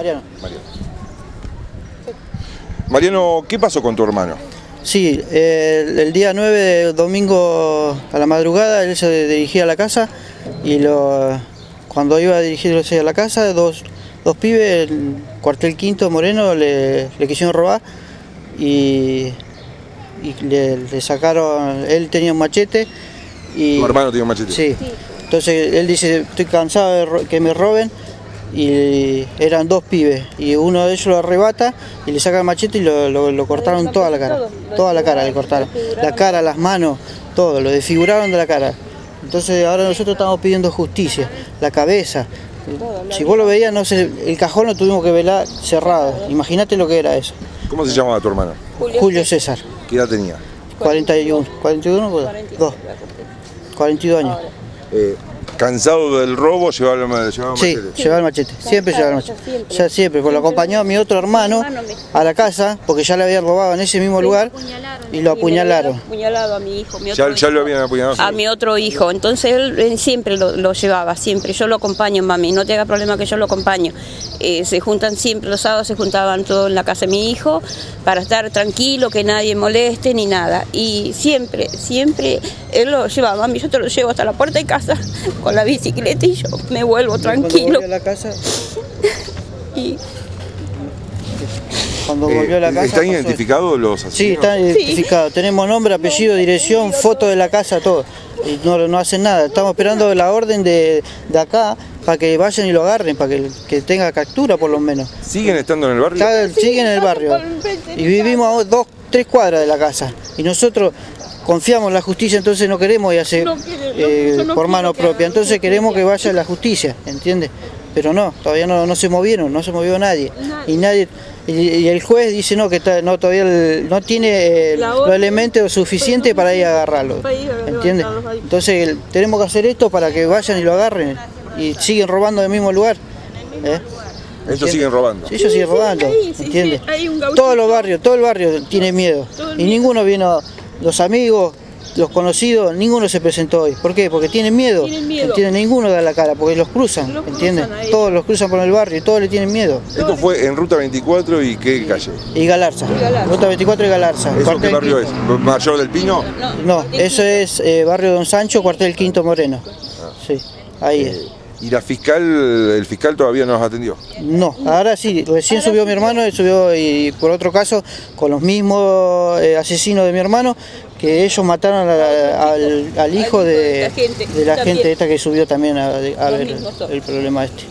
Mariano. Mariano. Mariano, ¿qué pasó con tu hermano? Sí, el, el día 9 de domingo a la madrugada él se dirigía a la casa y lo, cuando iba a dirigirse a la casa, dos, dos pibes, el cuartel quinto moreno, le, le quisieron robar y, y le, le sacaron, él tenía un machete y... Tu hermano tiene un machete. Sí. Entonces él dice, estoy cansado de que me roben y eran dos pibes y uno de ellos lo arrebata y le saca el machete y lo, lo- lo cortaron toda la cara, toda la cara le cortaron, la cara, las manos, todo, lo desfiguraron de la cara. Entonces ahora nosotros estamos pidiendo justicia, la cabeza. Si vos lo veías, no sé, el cajón lo tuvimos que velar cerrado. Imagínate lo que era eso. ¿Cómo se llamaba tu hermano? Julio César, ¿Qué edad tenía? 41, 41, pues, dos, 42 años. Eh, ¿Cansado del robo llevaba, el- llevaba Sí, machete? llevaba el machete, siempre llevaba el machete. Ya siempre, pues lo acompañó a mi otro hermano a la casa, porque ya le habían robado en ese mismo lugar y lo apuñalaron. apuñalado a mi hijo, mi Ya, otro ya hijo. lo habían apuñalado. a mi otro hijo. Entonces él, siempre lo, lo llevaba, siempre. Yo lo acompaño, mami, no te hagas problema que yo lo acompaño. Eh, se juntan siempre, los sábados se juntaban todos en la casa de mi hijo para estar tranquilo, que nadie moleste ni nada. Y siempre, siempre él lo llevaba, mami, yo te lo llevo hasta la puerta de casa con la bicicleta y yo me vuelvo Cuando tranquilo. volvió a la casa, Y cuando Eh, volvió a la casa. ¿Están identificados los Sí, asesinos? está identificado. Tenemos nombre, apellido, dirección, foto de la casa, todo. Y no, no hacen nada. Estamos esperando la orden de, de acá para que vayan y lo agarren, para que, que tenga captura por lo menos. ¿Siguen estando en el barrio? Está- siguen en el barrio. Y vivimos a dos, tres cuadras de la casa. Y nosotros confiamos en la justicia, entonces no queremos ir a hacer No quiere- no, eh, no por mano propia. Entonces queremos que vaya la justicia, ¿entiendes? Pero no, todavía no, no se movieron, no se movió nadie. Y nadie y, y el juez dice no que está- no todavía el- no tiene eh, los elementos suficientes para ir a agarrarlo. ¿Entiendes? Entonces el- tenemos que hacer esto para que vayan y lo agarren. Y siguen robando del mismo lugar. ¿eh? Ellos siguen robando. Sí, ellos siguen robando, ¿entiendes? sí, hay un gauchito. Todos los barrios, todo el barrio tiene miedo. Y ninguno vino, los amigos, los conocidos, ninguno se presentó hoy. ¿Por qué? Porque tienen miedo. Tienen miedo. ¿entiendes? Ninguno da la cara, porque los cruzan, ellos. Todos los cruzan por el barrio y todos le tienen miedo. Esto fue en Ruta 24 y qué calle. Y Galarza, Galarza. Ruta 24 y Galarza. ¿Eso qué Cuartel barrio es? ¿Mayor del Pino? No, eso es eh, barrio Don Sancho, cuartel Quinto Moreno. Sí, ahí es. ¿Y la fiscal, el fiscal todavía no nos atendió? No, ahora sí, recién subió mi hermano y subió y por otro caso con los mismos eh, asesinos de mi hermano que ellos mataron a al, al hijo de, la gente, de la gente esta que subió también a, a ver el problema este.